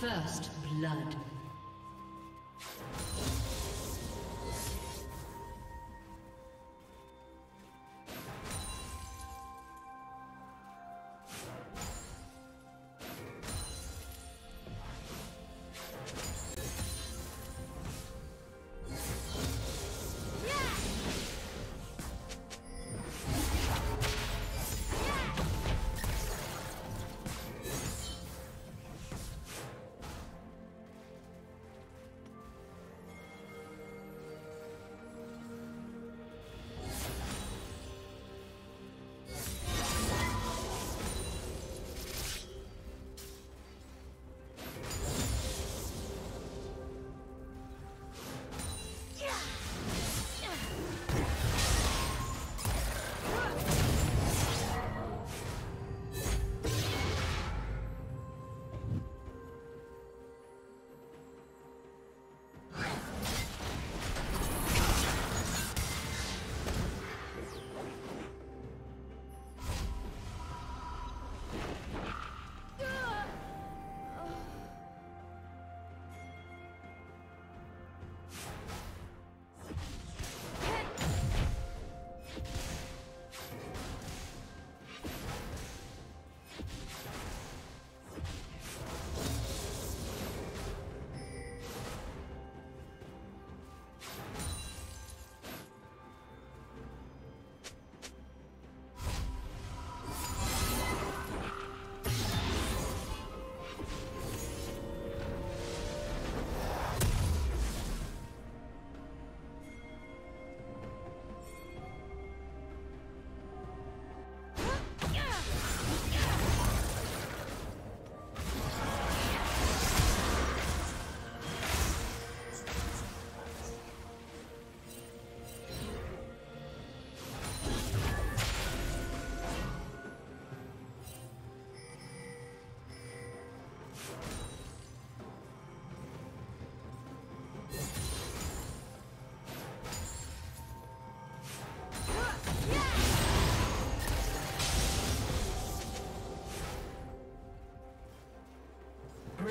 First blood.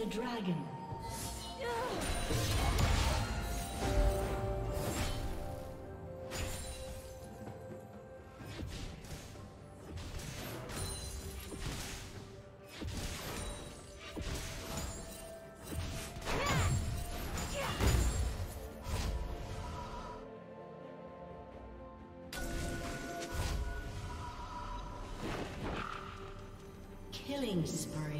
The dragon. Killing spree.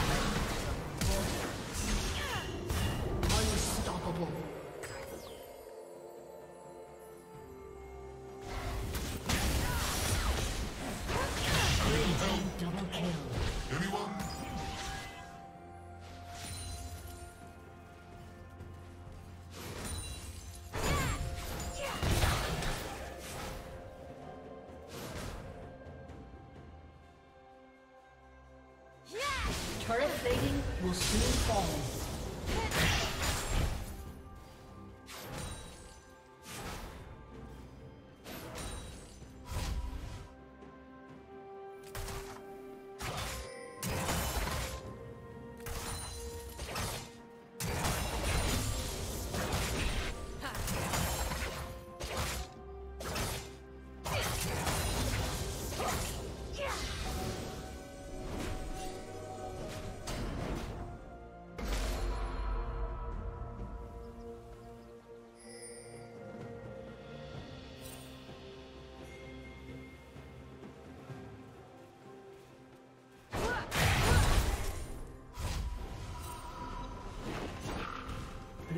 will soon fall.